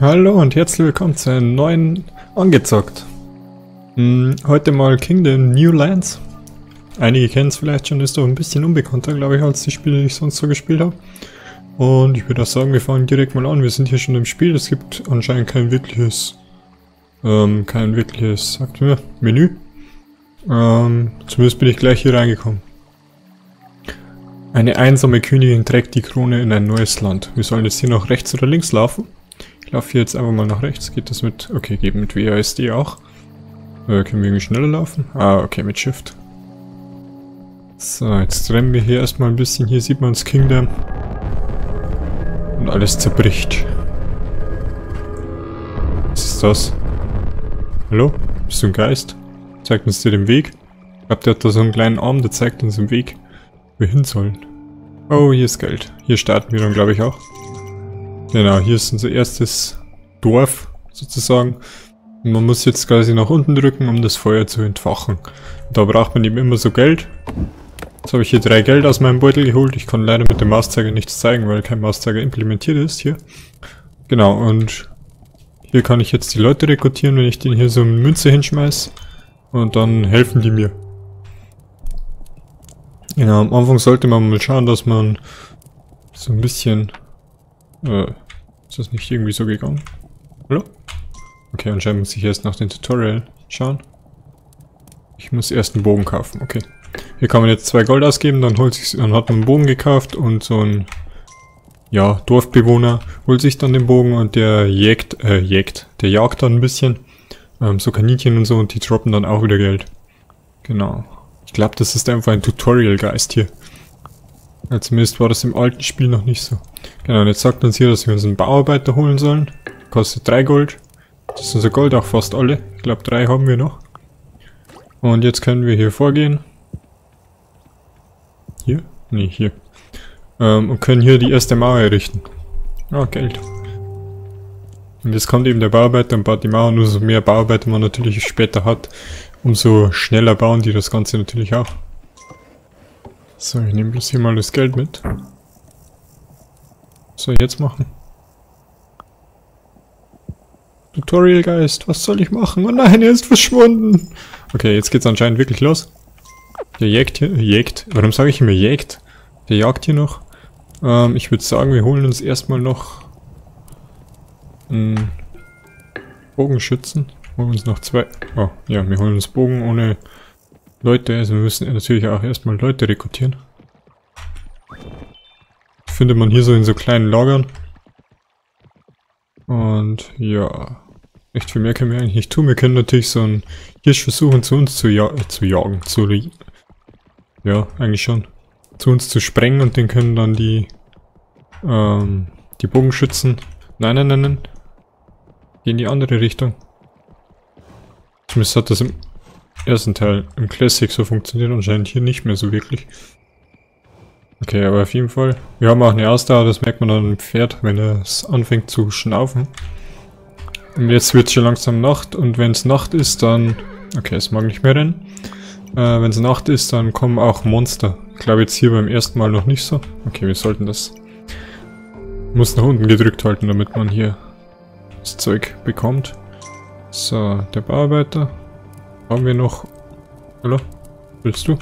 Hallo und herzlich willkommen zu einem neuen Angezockt. Hm, heute mal Kingdom New Lands. Einige kennen es vielleicht schon, ist doch ein bisschen unbekannter, glaube ich, als die Spiele, die ich sonst so gespielt habe. Und ich würde auch sagen, wir fangen direkt mal an. Wir sind hier schon im Spiel. Es gibt anscheinend kein wirkliches, ähm, kein wirkliches, sagt mir, Menü. Ähm, zumindest bin ich gleich hier reingekommen. Eine einsame Königin trägt die Krone in ein neues Land. Wir sollen jetzt hier nach rechts oder links laufen. Ich laufe hier jetzt einfach mal nach rechts. Geht das mit... Okay, geht mit WASD auch. Äh, können wir irgendwie schneller laufen? Ah, okay, mit Shift. So, jetzt rennen wir hier erstmal ein bisschen. Hier sieht man das Kingdom. Und alles zerbricht. Was ist das? Hallo? Bist du ein Geist? Zeigt uns dir den Weg? Ich glaube, der hat da so einen kleinen Arm, der zeigt uns den Weg, wo wir hin sollen. Oh, hier ist Geld. Hier starten wir dann, glaube ich, auch. Genau, hier ist unser erstes Dorf sozusagen. Und man muss jetzt quasi nach unten drücken, um das Feuer zu entfachen. Da braucht man eben immer so Geld. Jetzt habe ich hier drei Geld aus meinem Beutel geholt. Ich kann leider mit dem Mauszeiger nichts zeigen, weil kein Mauszeiger implementiert ist hier. Genau, und hier kann ich jetzt die Leute rekrutieren, wenn ich den hier so eine Münze hinschmeiß. Und dann helfen die mir. Genau, am Anfang sollte man mal schauen, dass man so ein bisschen äh, ist das nicht irgendwie so gegangen? Hallo? Okay, anscheinend muss ich erst nach dem Tutorial schauen. Ich muss erst einen Bogen kaufen, okay. Hier kann man jetzt zwei Gold ausgeben, dann holt sich, dann hat man einen Bogen gekauft und so ein, ja, Dorfbewohner holt sich dann den Bogen und der jägt, äh, jägt, der jagt dann ein bisschen. Ähm, so Kaninchen und so und die droppen dann auch wieder Geld. Genau. Ich glaube, das ist einfach ein Tutorial-Geist hier. Ja, zumindest war das im alten Spiel noch nicht so. Genau, und jetzt sagt uns hier, dass wir uns einen Bauarbeiter holen sollen. Kostet 3 Gold. Das ist unser Gold auch fast alle. Ich glaube, 3 haben wir noch. Und jetzt können wir hier vorgehen. Hier? Nee, hier. Ähm, und können hier die erste Mauer errichten. Ah, Geld. Und jetzt kommt eben der Bauarbeiter und baut die Mauer. Nur so mehr Bauarbeiter man natürlich später hat, umso schneller bauen die das Ganze natürlich auch. So, ich nehme bloß hier mal das Geld mit. Was soll ich jetzt machen? Tutorial Geist, was soll ich machen? Oh nein, er ist verschwunden. Okay, jetzt geht's anscheinend wirklich los. Der jägt hier, jägt. Warum sage ich immer jägt? Der jagt hier noch. Ähm, ich würde sagen, wir holen uns erstmal noch einen Bogenschützen. Holen uns noch zwei. Oh, ja, wir holen uns Bogen ohne Leute, also wir müssen natürlich auch erstmal Leute rekrutieren. Findet man hier so in so kleinen Lagern. Und ja, echt viel mehr können wir eigentlich nicht tun. Wir können natürlich so einen Hirsch versuchen zu uns zu, ja zu jagen. Zu, ja, eigentlich schon. Zu uns zu sprengen und den können dann die, ähm, die Bogenschützen... Nein, nein, nein, nein. Geh in die andere Richtung. Zumindest hat das im ersten Teil im Classic so funktioniert, anscheinend hier nicht mehr so wirklich. Okay, aber auf jeden Fall. Wir haben auch eine Ausdauer, das merkt man dann im Pferd, wenn es anfängt zu schnaufen. Und jetzt wird es schon langsam Nacht und wenn es Nacht ist, dann... Okay, es mag nicht mehr rennen. Äh, wenn es Nacht ist, dann kommen auch Monster. Ich glaube jetzt hier beim ersten Mal noch nicht so. Okay, wir sollten das... Muss nach unten gedrückt halten, damit man hier das Zeug bekommt. So, der Bauarbeiter. Haben wir noch... Hallo? Willst du?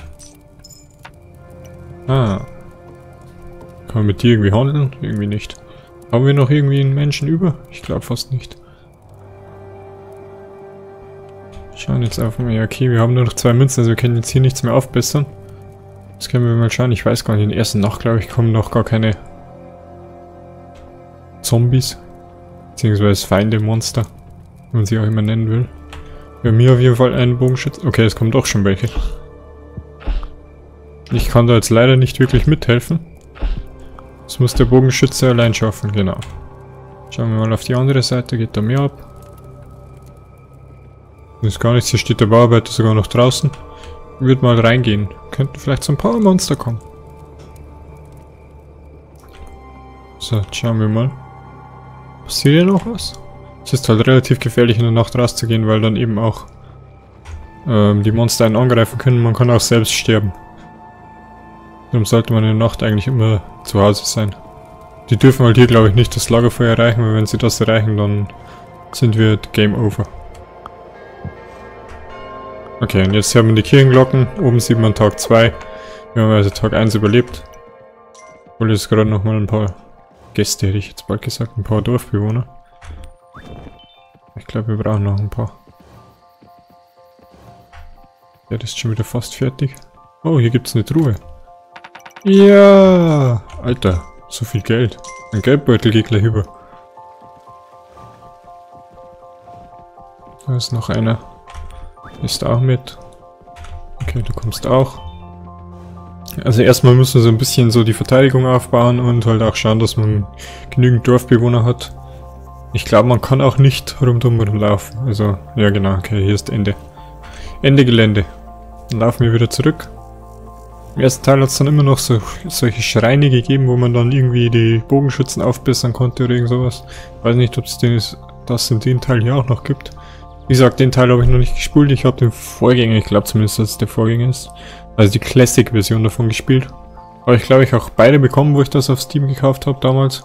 Ah. Kann man mit dir irgendwie handeln? Irgendwie nicht. Haben wir noch irgendwie einen Menschen über? Ich glaube fast nicht. Schauen jetzt einfach mal. Ja, okay, wir haben nur noch zwei Münzen, also wir können jetzt hier nichts mehr aufbessern. Das können wir mal schauen. Ich weiß gar nicht, in der ersten Nacht, glaube ich, kommen noch gar keine Zombies. Beziehungsweise Feinde, Monster. Wie man sie auch immer nennen will. Haben hier auf jeden Fall einen Bogenschütz. Okay, es kommen doch schon welche. Ich kann da jetzt leider nicht wirklich mithelfen. Das muss der Bogenschütze allein schaffen, genau. Schauen wir mal auf die andere Seite, geht da mehr ab. Das ist gar nichts, hier steht der Bauarbeiter sogar noch draußen. Ich würde mal reingehen. Könnten vielleicht so ein paar Monster kommen. So, jetzt schauen wir mal. Passiert hier noch was? Es ist halt relativ gefährlich in der Nacht rauszugehen, weil dann eben auch ähm, die Monster einen angreifen können. Man kann auch selbst sterben. Darum sollte man in der Nacht eigentlich immer zu Hause sein. Die dürfen halt hier, glaube ich, nicht das Lagerfeuer erreichen, weil wenn sie das erreichen, dann sind wir Game Over. Okay, und jetzt haben wir die Kirchenglocken. Oben sieht man Tag 2. Wir haben also Tag 1 überlebt. Obwohl jetzt gerade nochmal ein paar Gäste, hätte ich jetzt bald gesagt, ein paar Dorfbewohner. Ich glaube, wir brauchen noch ein paar. Das ist schon wieder fast fertig. Oh, hier gibt es eine Truhe. Ja, Alter, so viel Geld. Ein Geldbeutel geht gleich über. Da ist noch einer. Ist auch mit. Okay, du kommst auch. Also erstmal müssen wir so ein bisschen so die Verteidigung aufbauen und halt auch schauen, dass man genügend Dorfbewohner hat. Ich glaube, man kann auch nicht rundum laufen. Also, ja genau, okay, hier ist Ende. Ende Gelände. Dann laufen wir wieder zurück. Im ersten Teil hat es dann immer noch so, solche Schreine gegeben, wo man dann irgendwie die Bogenschützen aufbessern konnte oder irgend sowas. Weiß nicht, ob es das in dem Teil hier auch noch gibt. Wie gesagt, den Teil habe ich noch nicht gespielt. Ich habe den Vorgänger, ich glaube zumindest, dass es der Vorgänger ist. Also die Classic-Version davon gespielt. Aber ich glaube, ich auch beide bekommen, wo ich das auf Steam gekauft habe damals.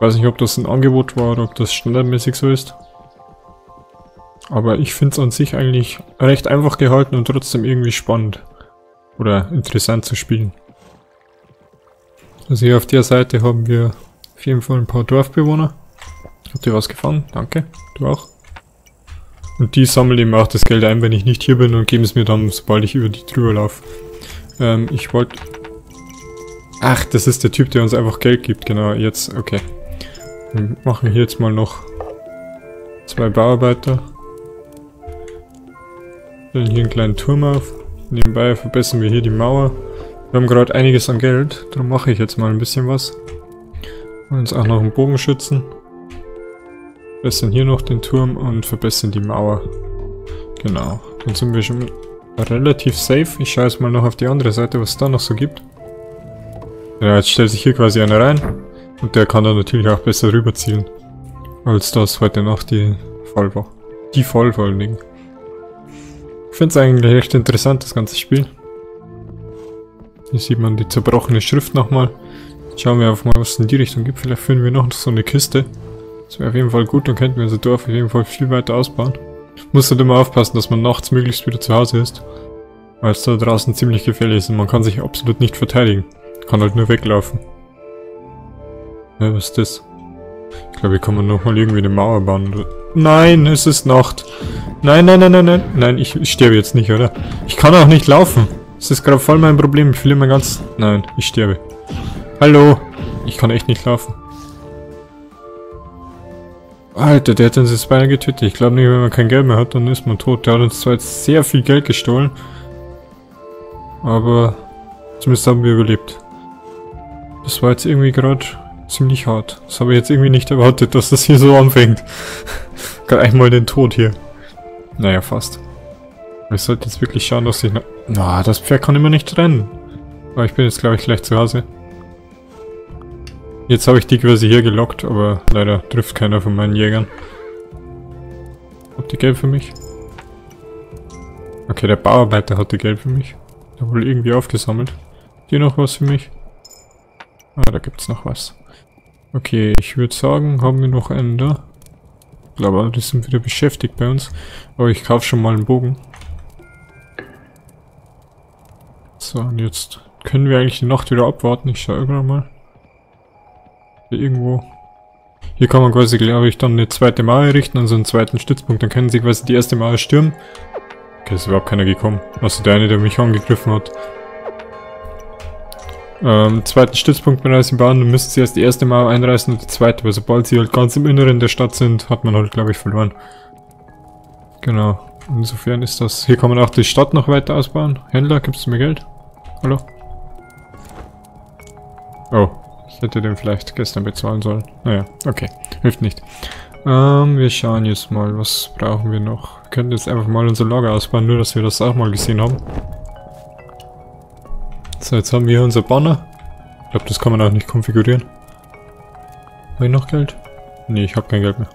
Weiß nicht, ob das ein Angebot war oder ob das standardmäßig so ist. Aber ich finde es an sich eigentlich recht einfach gehalten und trotzdem irgendwie spannend. Oder interessant zu spielen. Also hier auf der Seite haben wir auf jeden Fall ein paar Dorfbewohner. Habt ihr was gefangen? Danke. Du auch. Und die sammeln eben auch das Geld ein, wenn ich nicht hier bin und geben es mir dann, sobald ich über die drüber laufe. Ähm, ich wollte... Ach, das ist der Typ, der uns einfach Geld gibt. Genau, jetzt, okay. Wir machen hier jetzt mal noch zwei Bauarbeiter. Stellen hier einen kleinen Turm auf. Nebenbei verbessern wir hier die Mauer. Wir haben gerade einiges an Geld, darum mache ich jetzt mal ein bisschen was. Und uns auch noch einen Bogenschützen. Verbessern hier noch den Turm und verbessern die Mauer. Genau. Dann sind wir schon relativ safe. Ich schaue jetzt mal noch auf die andere Seite, was es da noch so gibt. Ja, jetzt stellt sich hier quasi einer rein. Und der kann dann natürlich auch besser rüberzielen. Als das heute Nacht die Fall war. Die Fall vor allen Dingen. Ich finde es eigentlich echt interessant, das ganze Spiel. Hier sieht man die zerbrochene Schrift nochmal. Schauen wir einfach mal, was es in die Richtung gibt. Vielleicht finden wir noch so eine Kiste. Das wäre auf jeden Fall gut, dann könnten wir unser Dorf auf jeden Fall viel weiter ausbauen. Muss halt immer aufpassen, dass man nachts möglichst wieder zu Hause ist. Weil es da draußen ziemlich gefährlich ist und man kann sich absolut nicht verteidigen. Kann halt nur weglaufen. Ja, was ist das? Ich glaube, hier kann man nochmal irgendwie eine Mauer bauen. Nein, es ist Nacht. Nein, nein, nein, nein, nein. Nein, ich, ich sterbe jetzt nicht, oder? Ich kann auch nicht laufen. Das ist gerade voll mein Problem. Ich fühle immer ganz... Nein, ich sterbe. Hallo. Ich kann echt nicht laufen. Alter, der hat uns jetzt beinahe getötet. Ich glaube nicht, wenn man kein Geld mehr hat, dann ist man tot. Der hat uns zwar jetzt sehr viel Geld gestohlen. Aber zumindest haben wir überlebt. Das war jetzt irgendwie gerade ziemlich hart. Das habe ich jetzt irgendwie nicht erwartet, dass das hier so anfängt. gerade einmal den Tod hier. Naja, fast. Ich sollte jetzt wirklich schauen, dass ich... Na, das Pferd kann immer nicht rennen. Aber ich bin jetzt, glaube ich, gleich zu Hause. Jetzt habe ich die quasi hier gelockt, aber leider trifft keiner von meinen Jägern. Habt ihr Geld für mich? Okay, der Bauarbeiter hatte Geld für mich. Der wurde irgendwie aufgesammelt. Hier noch was für mich? Ah, da gibt's noch was. Okay, ich würde sagen, haben wir noch einen da. Ich glaube, die sind wieder beschäftigt bei uns. Aber ich kaufe schon mal einen Bogen. So, und jetzt können wir eigentlich die Nacht wieder abwarten. Ich schaue irgendwann mal. Irgendwo. Hier kann man quasi, glaube ich, dann eine zweite Mauer errichten und so einen zweiten Stützpunkt. Dann können sie quasi die erste Mauer stürmen. Okay, ist überhaupt keiner gekommen. Also der eine, der mich angegriffen hat. Ähm, zweiten Stützpunkt bereits sie bauen, dann müssen sie erst die erste Mauer einreißen und die zweite, weil sobald sie halt ganz im Inneren der Stadt sind, hat man halt, glaube ich, verloren. Genau. Insofern ist das... Hier kann man auch die Stadt noch weiter ausbauen. Händler, gibst du mir Geld? Hallo? Oh, ich hätte den vielleicht gestern bezahlen sollen. Naja, okay. Hilft nicht. Ähm, wir schauen jetzt mal, was brauchen wir noch. Wir können jetzt einfach mal unser Lager ausbauen, nur dass wir das auch mal gesehen haben. So, jetzt haben wir unser Banner. Ich glaube, das kann man auch nicht konfigurieren. Habe ich noch Geld? Nee, ich habe kein Geld mehr.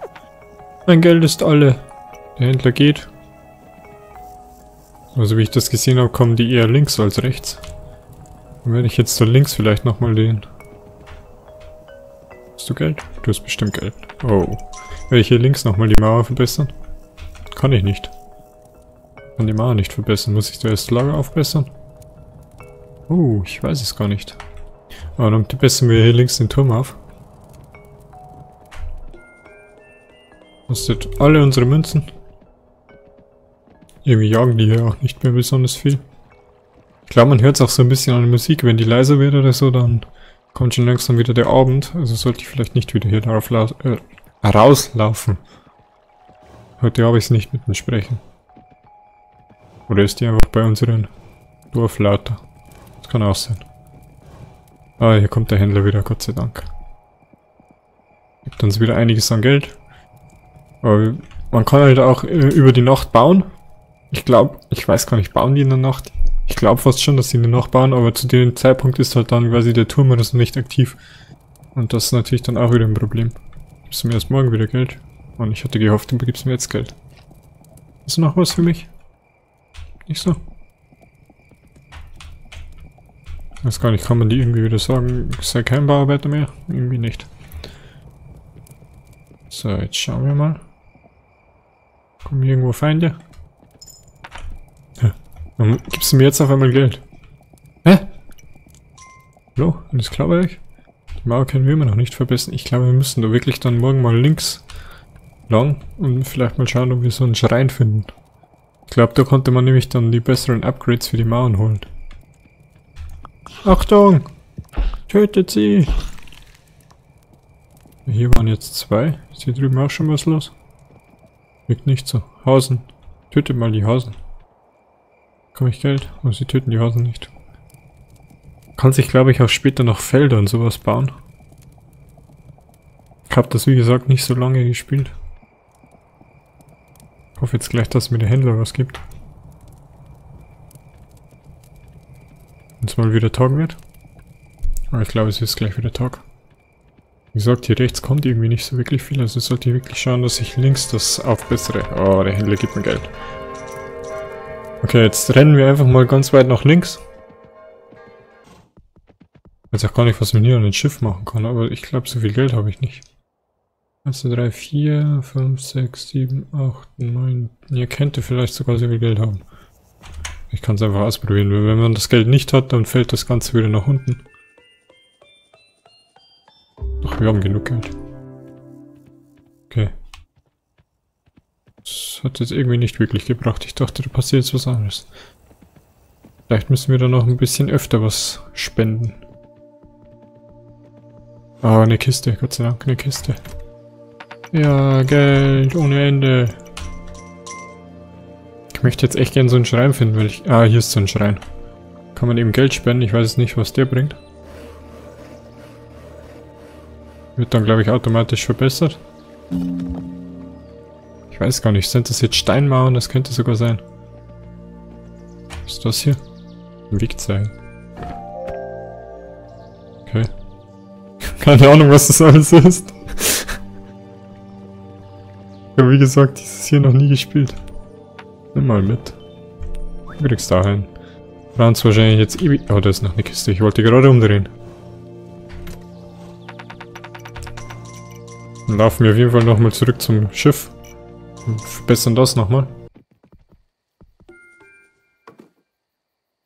Mein Geld ist alle. Der Händler geht. Also wie ich das gesehen habe, kommen die eher links als rechts. Dann werde ich jetzt da links vielleicht nochmal den Hast du Geld? Du hast bestimmt Geld. Oh. Will ich hier links nochmal die Mauer verbessern? Kann ich nicht. Kann die Mauer nicht verbessern. Muss ich da erst Lager aufbessern? Oh, ich weiß es gar nicht. Aber dann bessern wir hier links den Turm auf. Kostet alle unsere Münzen. Irgendwie jagen die hier auch nicht mehr besonders viel. Ich glaube, man hört es auch so ein bisschen an der Musik. Wenn die leiser wird oder so, dann kommt schon langsam wieder der Abend. Also sollte ich vielleicht nicht wieder hier darauf äh, rauslaufen. Heute habe ich es nicht mit mir sprechen. Oder ist die einfach bei unseren Dorflauter? Das kann auch sein. Ah, hier kommt der Händler wieder, Gott sei Dank. Gibt uns wieder einiges an Geld. Aber man kann halt auch äh, über die Nacht bauen. Ich glaube, ich weiß gar nicht, bauen die in der Nacht? Ich glaube fast schon, dass sie in der Nacht bauen, aber zu dem Zeitpunkt ist halt dann quasi der Turm oder so nicht aktiv. Und das ist natürlich dann auch wieder ein Problem. Gibst du mir erst morgen wieder Geld? Und ich hatte gehofft, du gibst mir jetzt Geld. Du noch was für mich? Nicht so? Ich weiß gar nicht, kann man die irgendwie wieder sagen, sei kein Bauarbeiter mehr? Irgendwie nicht. So, jetzt schauen wir mal. Kommen irgendwo Feinde? Warum gibst du mir jetzt auf einmal Geld? Hä? Hallo? Alles klar bei euch? Die Mauer können wir immer noch nicht verbessern. Ich glaube, wir müssen da wirklich dann morgen mal links lang und vielleicht mal schauen, ob wir so einen Schrein finden. Ich glaube, da konnte man nämlich dann die besseren Upgrades für die Mauern holen. Achtung! Tötet sie! Hier waren jetzt zwei. Ist hier drüben auch schon was los? Wirkt nicht so. Hasen. Tötet mal die Hasen. Komme ich Geld? Aber sie töten die Hasen nicht. Kann sich, glaube ich, auch später noch Felder und sowas bauen. Ich habe das, wie gesagt, nicht so lange gespielt. Ich hoffe jetzt gleich, dass mir der Händler was gibt. Wenn es mal wieder Tag wird. Aber ich glaube, es ist gleich wieder Tag. Wie gesagt, hier rechts kommt irgendwie nicht so wirklich viel. Also sollte ich wirklich schauen, dass ich links das aufbessere. Oh, der Händler gibt mir Geld. Okay, jetzt rennen wir einfach mal ganz weit nach links. Ich weiß auch gar nicht, was man hier an ein Schiff machen kann, aber ich glaube, so viel Geld habe ich nicht. 1, 2, 3, 4, 5, 6, 7, 8, 9. Ihr könnte vielleicht sogar so viel Geld haben. Ich kann es einfach ausprobieren. Wenn man das Geld nicht hat, dann fällt das Ganze wieder nach unten. Doch, wir haben genug Geld. Okay. Das hat jetzt irgendwie nicht wirklich gebracht. Ich dachte, da passiert jetzt was anderes. Vielleicht müssen wir da noch ein bisschen öfter was spenden. Ah, eine Kiste. Gott sei Dank, eine Kiste. Ja, Geld ohne Ende. Ich möchte jetzt echt gerne so einen Schrein finden, weil ich... Ah, hier ist so ein Schrein. Kann man eben Geld spenden. Ich weiß nicht, was der bringt. Wird dann, glaube ich, automatisch verbessert. Ich weiß gar nicht, sind das jetzt Steinmauern? Das könnte sogar sein. Was ist das hier? Ein Wegzeichen. Okay. Keine Ahnung, was das alles ist. ich habe wie gesagt dieses hier noch nie gespielt. Nimm mal mit. Du kriegst da hin. Brauchen wahrscheinlich jetzt ewig... Oh, da ist noch eine Kiste. Ich wollte gerade umdrehen. Dann laufen wir auf jeden Fall nochmal zurück zum Schiff. Und verbessern das nochmal.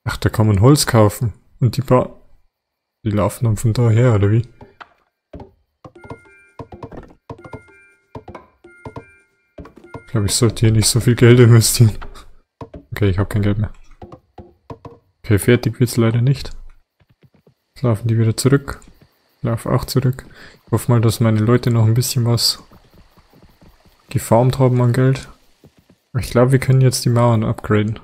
Ach, da kann man Holz kaufen. Und die ba Die laufen dann von daher, oder wie? Ich glaube, ich sollte hier nicht so viel Geld investieren. Okay, ich habe kein Geld mehr. Okay, fertig wird es leider nicht. Jetzt laufen die wieder zurück. Ich laufe auch zurück. Ich hoffe mal, dass meine Leute noch ein bisschen was gefarmt haben an Geld. Ich glaube, wir können jetzt die Mauern upgraden.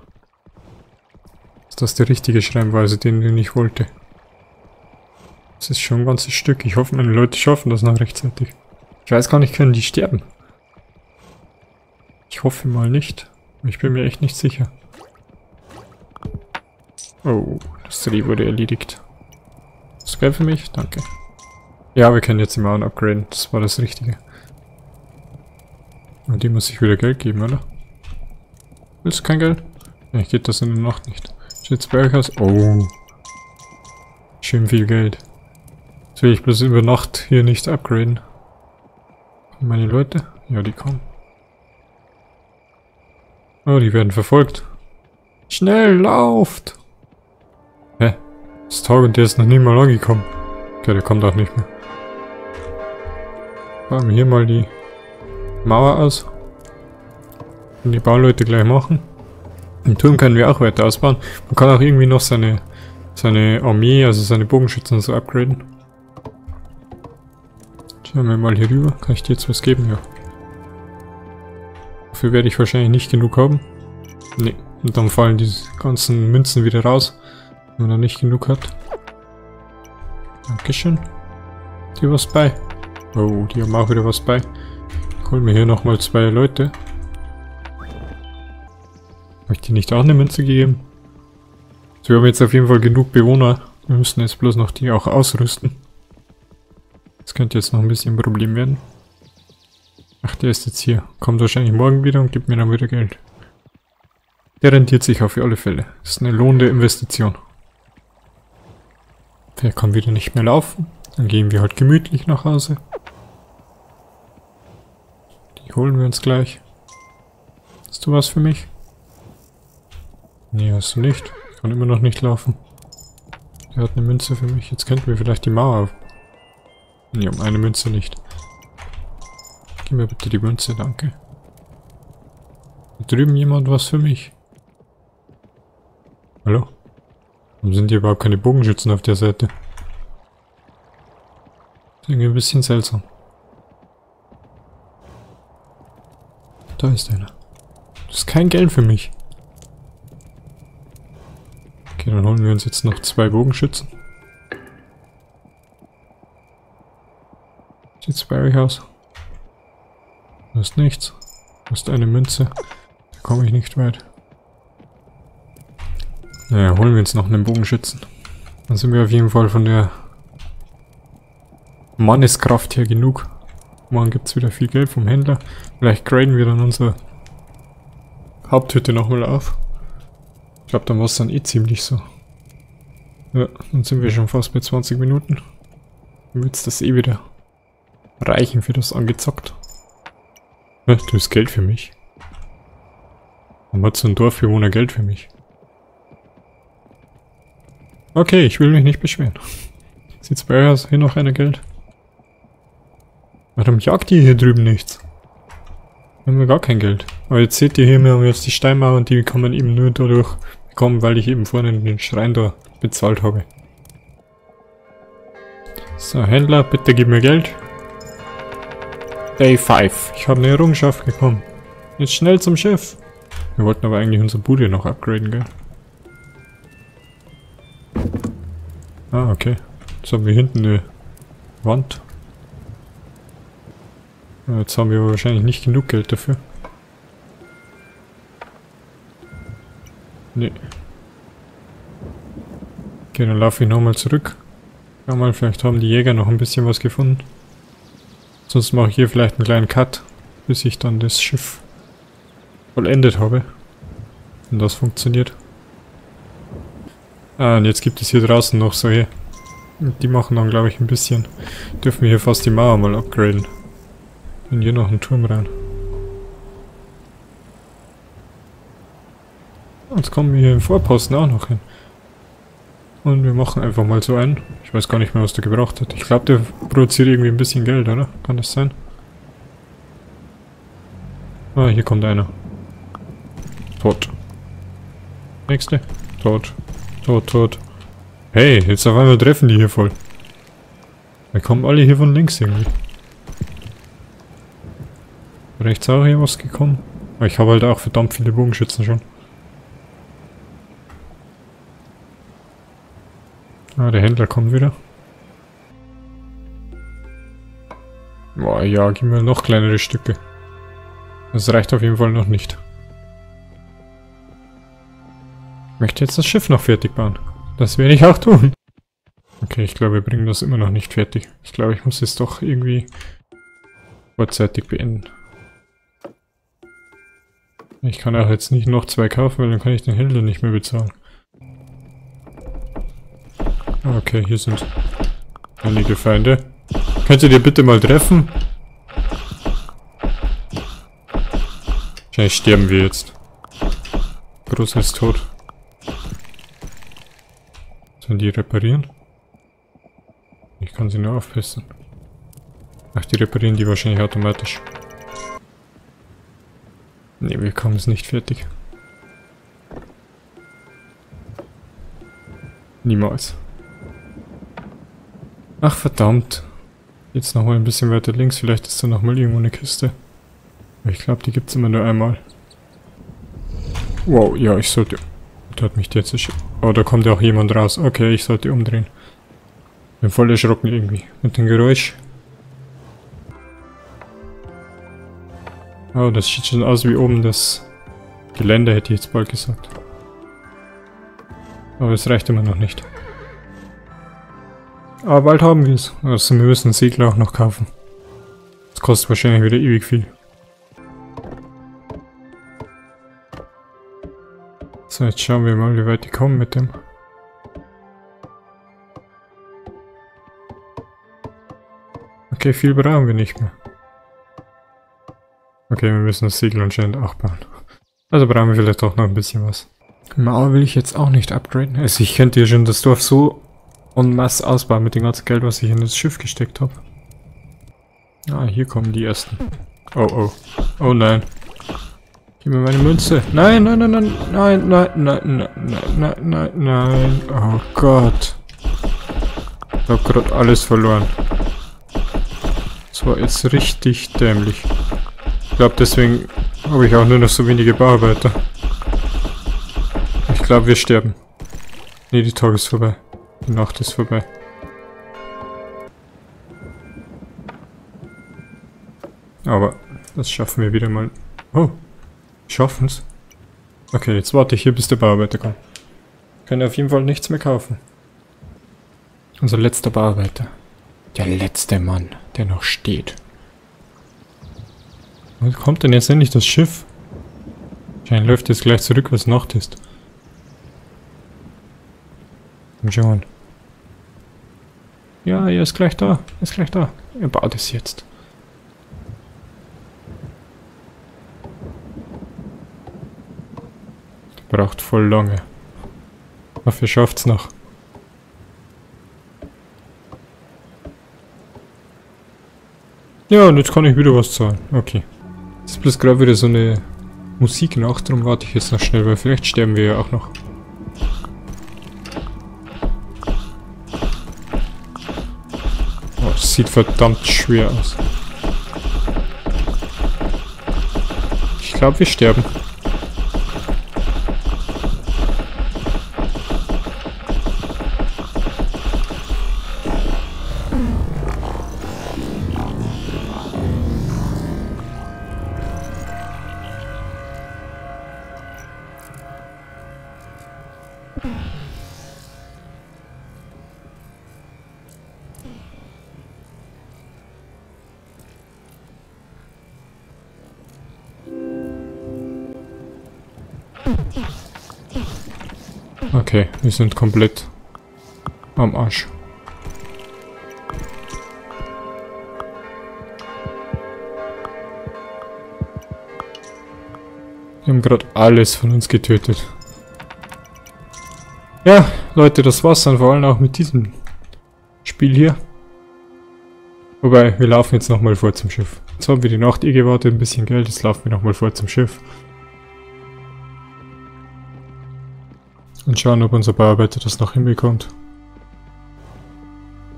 Ist das der richtige Schreibweise, den ich nicht wollte? Das ist schon ein ganzes Stück. Ich hoffe, meine Leute schaffen das noch rechtzeitig. Ich weiß gar nicht, können die sterben? Ich hoffe mal nicht. Ich bin mir echt nicht sicher. Oh, das Dreh wurde erledigt. Das wäre für mich? Danke. Ja, wir können jetzt die Mauern upgraden. Das war das Richtige. Und die muss ich wieder Geld geben, oder? Willst du kein Geld? Ne, geht das in der Nacht nicht. Steht's? Oh. Schön viel Geld. Jetzt will ich bloß über Nacht hier nicht upgraden. Meine Leute? Ja, die kommen. Oh, die werden verfolgt. Schnell, lauft! Hä? Das und der ist noch nie mal angekommen. Okay, der kommt auch nicht mehr. Bauen wir hier mal die Mauer aus. Und die Bauleute gleich machen. Den Turm können wir auch weiter ausbauen. Man kann auch irgendwie noch seine, seine Armee, also seine Bogenschützen so upgraden. Schauen wir mal hier rüber. Kann ich dir jetzt was geben? Ja. Dafür werde ich wahrscheinlich nicht genug haben. Nee. Und dann fallen die ganzen Münzen wieder raus, wenn man da nicht genug hat. Dankeschön. Die was bei? Oh, die haben auch wieder was bei. Ich hol mir hier nochmal zwei Leute. Habe ich die nicht auch eine Münze gegeben? So, wir haben jetzt auf jeden Fall genug Bewohner. Wir müssen jetzt bloß noch die auch ausrüsten. Das könnte jetzt noch ein bisschen ein Problem werden. Ach, der ist jetzt hier. Kommt wahrscheinlich morgen wieder und gibt mir dann wieder Geld. Der rentiert sich auf alle Fälle. Das ist eine lohnende Investition. Der kann wieder nicht mehr laufen. Dann gehen wir halt gemütlich nach Hause. Die holen wir uns gleich. Hast du was für mich? Nee, hast du nicht. Ich kann immer noch nicht laufen. Der hat eine Münze für mich. Jetzt könnten wir vielleicht die Mauer... Nee, um eine Münze nicht. Mir bitte die Münze, danke. Da drüben jemand was für mich? Hallo? Warum sind hier überhaupt keine Bogenschützen auf der Seite? Das ist irgendwie ein bisschen seltsam. Da ist einer. Das ist kein Geld für mich. Okay, dann holen wir uns jetzt noch zwei Bogenschützen. Sieht's bei euch aus? Da ist nichts. Da ist eine Münze. Da komme ich nicht weit. Naja, holen wir uns noch einen Bogenschützen. Dann sind wir auf jeden Fall von der Manneskraft her genug. Morgen gibt es wieder viel Geld vom Händler. Vielleicht graden wir dann unsere Haupthütte nochmal auf. Ich glaube, dann war es dann eh ziemlich so. Ja, dann sind wir schon fast bei 20 Minuten. Dann wird das eh wieder reichen für das angezockt. Ja, du hast Geld für mich. Warum hat so ein Dorfbewohner Geld für mich? Okay, ich will mich nicht beschweren. Sieht's bei euch? Hier noch eine Geld? Warum jagt ihr hier drüben nichts? Haben wir gar kein Geld. Aber jetzt seht ihr hier, wir haben jetzt die Steinmauer und die kann man eben nur dadurch bekommen, weil ich eben vorne den Schrein da bezahlt habe. So, Händler, bitte gib mir Geld. Day 5. Ich habe eine Errungenschaft bekommen. Jetzt schnell zum Schiff. Wir wollten aber eigentlich unsere Bude noch upgraden, gell? Ah, okay. Jetzt haben wir hinten eine Wand. Jetzt haben wir wahrscheinlich nicht genug Geld dafür. Nee. Okay, dann laufe ich nochmal zurück. Schau mal, vielleicht haben die Jäger noch ein bisschen was gefunden. Sonst mache ich hier vielleicht einen kleinen Cut, bis ich dann das Schiff vollendet habe. Und das funktioniert. Ah, und jetzt gibt es hier draußen noch solche. Die machen dann, glaube ich, ein bisschen. Dürfen wir hier fast die Mauer mal upgraden. Und hier noch einen Turm rein. Jetzt kommen wir hier im Vorposten auch noch hin. Und wir machen einfach mal so einen. Ich weiß gar nicht mehr, was der gebraucht hat. Ich glaube, der produziert irgendwie ein bisschen Geld, oder? Kann das sein? Ah, hier kommt einer. Tot. Nächste. Tot. Tot, tot. Hey, jetzt auf einmal treffen die hier voll. Wir kommen alle hier von links irgendwie. Rechts auch hier was gekommen. Aber ich habe halt auch verdammt viele Bogenschützen schon. Ah, der Händler kommt wieder. Boah, ja, gib mir noch kleinere Stücke. Das reicht auf jeden Fall noch nicht. Ich möchte jetzt das Schiff noch fertig bauen. Das werde ich auch tun. Okay, ich glaube, wir bringen das immer noch nicht fertig. Ich glaube, ich muss es doch irgendwie vorzeitig beenden. Ich kann auch jetzt nicht noch zwei kaufen, weil dann kann ich den Händler nicht mehr bezahlen. Okay, hier sind Einige Feinde. Könnt ihr bitte mal treffen? Wahrscheinlich sterben wir jetzt. Groß ist tot. Sollen die reparieren? Ich kann sie nur aufpissen. Ach, die reparieren die wahrscheinlich automatisch. Ne, wir kommen es nicht fertig. Niemals. Ach verdammt. Jetzt nochmal ein bisschen weiter links, vielleicht ist da nochmal irgendwo eine Kiste. Ich glaube, die gibt es immer nur einmal. Wow, ja, ich sollte... Da hat mich jetzt... Oh, da kommt ja auch jemand raus. Okay, ich sollte umdrehen. Bin voll erschrocken irgendwie. Mit dem Geräusch. Oh, das sieht schon aus wie oben das Gelände, hätte ich jetzt bald gesagt. Aber es reicht immer noch nicht. Aber bald haben wir es. Also wir müssen Segler auch noch kaufen. Das kostet wahrscheinlich wieder ewig viel. So, jetzt schauen wir mal, wie weit die kommen mit dem. Okay, viel brauchen wir nicht mehr. Okay, wir müssen das Siegel anscheinend auch bauen. Also brauchen wir vielleicht doch noch ein bisschen was. Mauer will ich jetzt auch nicht upgraden. Also ich könnte ja schon das Dorf so en masse ausbauen mit dem ganzen Geld, was ich in das Schiff gesteckt habe. Ah, hier kommen die ersten. Oh, oh. Oh nein. Gib mir meine Münze. Nein, nein, nein, nein, nein, nein, nein, nein, nein, nein, nein. Oh Gott. Ich hab gerade alles verloren. Das war jetzt richtig dämlich. Ich glaube, deswegen habe ich auch nur noch so wenige Bauarbeiter. Ich glaube, wir sterben. Ne, die Tag ist vorbei. Die Nacht ist vorbei. Aber das schaffen wir wieder mal. Oh, schaffen es. Okay, jetzt warte ich hier, bis der Bauarbeiter kommt. Können auf jeden Fall nichts mehr kaufen. Unser letzter Bauarbeiter. Der letzte Mann, der noch steht. Wo kommt denn jetzt endlich das Schiff? Wahrscheinlich läuft jetzt gleich zurück, was Nacht ist. Komm schon. Ja, er ist gleich da. Er ist gleich da. Er baut es jetzt. Braucht voll lange. Dafür schafft's noch. Ja, und jetzt kann ich wieder was zahlen. Okay. Das ist bloß gerade wieder so eine Musik nach, darum warte ich jetzt noch schnell, weil vielleicht sterben wir ja auch noch. Sieht verdammt schwer aus. Ich glaube, wir sterben. Okay, wir sind komplett am Arsch. Wir haben gerade alles von uns getötet. Ja, Leute, das war's dann vor allem auch mit diesem Spiel hier. Wobei, wir laufen jetzt nochmal vor zum Schiff. Jetzt haben wir die Nacht eh gewartet, ein bisschen Geld, jetzt laufen wir nochmal vor zum Schiff. Und schauen, ob unser Bauarbeiter das noch hinbekommt.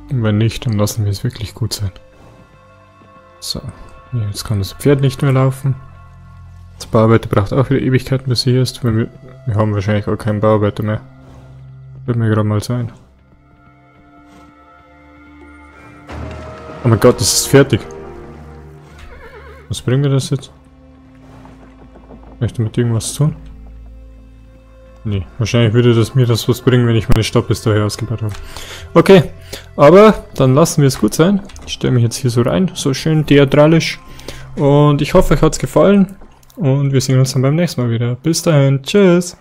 Und wenn nicht, dann lassen wir es wirklich gut sein. So, jetzt kann das Pferd nicht mehr laufen. Das Bauarbeiter braucht auch wieder Ewigkeiten, bis er hier ist. Wir, wir haben wahrscheinlich auch keinen Bauarbeiter mehr. Wird mir gerade mal sein. Oh mein Gott, das ist fertig. Was bringt mir das jetzt? Möchte mit irgendwas tun? Nee, wahrscheinlich würde das mir das was bringen, wenn ich meine Stopppistole ausgebaut habe. Okay, aber dann lassen wir es gut sein. Ich stelle mich jetzt hier so rein, so schön theatralisch. Und ich hoffe, euch hat es gefallen. Und wir sehen uns dann beim nächsten Mal wieder. Bis dahin, tschüss.